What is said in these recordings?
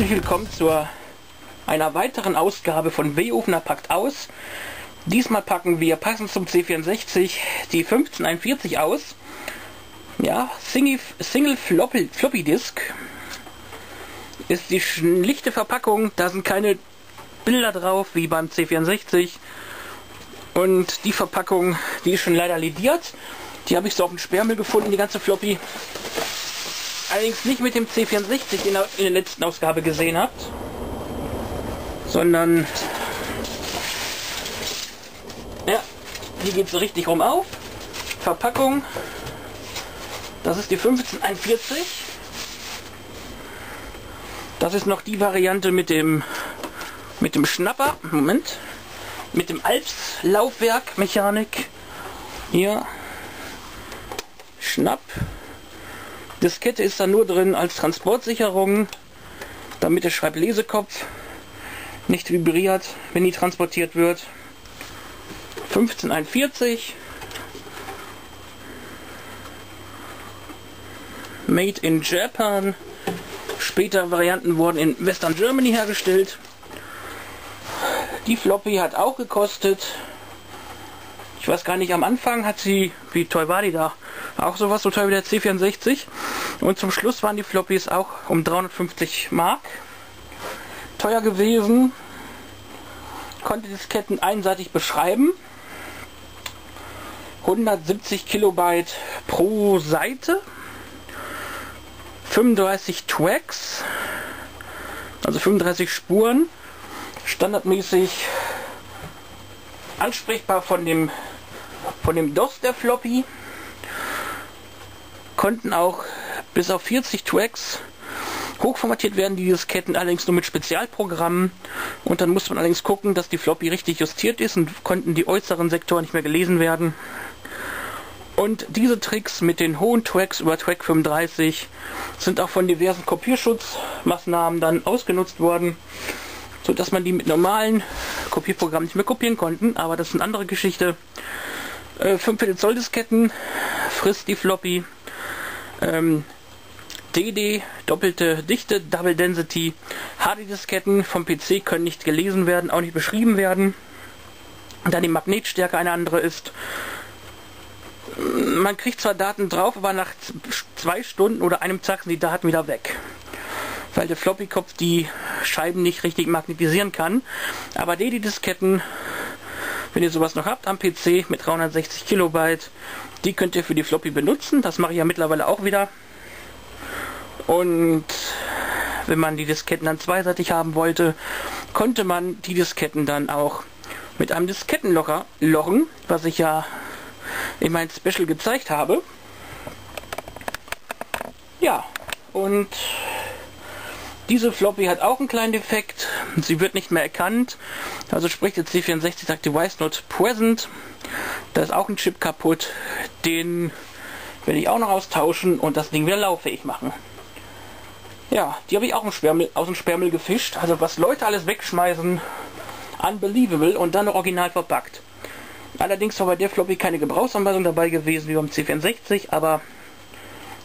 Herzlich willkommen zu einer weiteren Ausgabe von W-Ofner packt aus. Diesmal packen wir passend zum C64 die 1541 aus. Ja, Single, Single Floppy, Floppy Disk ist die schlichte Verpackung. Da sind keine Bilder drauf wie beim C64. Und die Verpackung, die ist schon leider lediert. Die habe ich so auf dem Sperrmüll gefunden, die ganze Floppy. Allerdings nicht mit dem C64, den ihr in der letzten Ausgabe gesehen habt. Sondern... Ja, hier geht es richtig rum auf. Verpackung. Das ist die 1541. Das ist noch die Variante mit dem mit dem Schnapper. Moment. Mit dem Alps Laufwerk Mechanik. Hier Schnapp. Diskette ist da nur drin als Transportsicherung, damit der Schreiblesekopf nicht vibriert, wenn die transportiert wird. 1541 Made in Japan. Später Varianten wurden in Western Germany hergestellt. Die Floppy hat auch gekostet ich weiß gar nicht, am Anfang hat sie, wie teuer war die da? Auch sowas so teuer wie der C64. Und zum Schluss waren die Floppies auch um 350 Mark teuer gewesen. Konnte Disketten einseitig beschreiben. 170 Kilobyte pro Seite. 35 Tracks. Also 35 Spuren. Standardmäßig ansprechbar von dem von dem DOS der Floppy konnten auch bis auf 40 Tracks hochformatiert werden, die Disketten allerdings nur mit Spezialprogrammen und dann musste man allerdings gucken, dass die Floppy richtig justiert ist und konnten die äußeren Sektoren nicht mehr gelesen werden. Und diese Tricks mit den hohen Tracks über Track 35 sind auch von diversen Kopierschutzmaßnahmen dann ausgenutzt worden, sodass man die mit normalen Kopierprogrammen nicht mehr kopieren konnten, aber das ist eine andere Geschichte. Äh, 5 Zoll Disketten frisst die Floppy. Ähm, DD, doppelte Dichte, Double Density. HD-Disketten vom PC können nicht gelesen werden, auch nicht beschrieben werden, da die Magnetstärke eine andere ist. Man kriegt zwar Daten drauf, aber nach zwei Stunden oder einem Tag sind die Daten wieder weg. Weil der Floppy-Kopf die Scheiben nicht richtig magnetisieren kann. Aber DD-Disketten wenn ihr sowas noch habt am PC mit 360 Kilobyte, die könnt ihr für die Floppy benutzen. Das mache ich ja mittlerweile auch wieder. Und wenn man die Disketten dann zweiseitig haben wollte, konnte man die Disketten dann auch mit einem Diskettenlocher lochen, was ich ja in meinem Special gezeigt habe. Ja, und diese Floppy hat auch einen kleinen Defekt. Sie wird nicht mehr erkannt. Also sprich der C64 sagt Device not present. Da ist auch ein Chip kaputt. Den werde ich auch noch austauschen und das Ding wieder lauffähig machen. Ja, die habe ich auch aus dem Sperrmüll gefischt. Also was Leute alles wegschmeißen, unbelievable und dann original verpackt. Allerdings war bei der Floppy keine Gebrauchsanweisung dabei gewesen wie beim C64, aber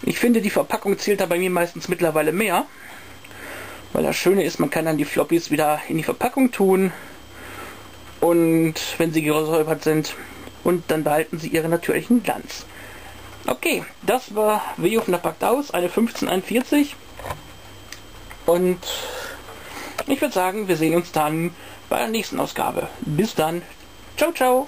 ich finde die Verpackung zählt da bei mir meistens mittlerweile mehr. Weil das Schöne ist, man kann dann die Floppies wieder in die Verpackung tun und wenn sie gesäubert sind und dann behalten sie ihren natürlichen Glanz. Okay, das war Weofner packt aus, eine 1541 und ich würde sagen, wir sehen uns dann bei der nächsten Ausgabe. Bis dann. Ciao, ciao.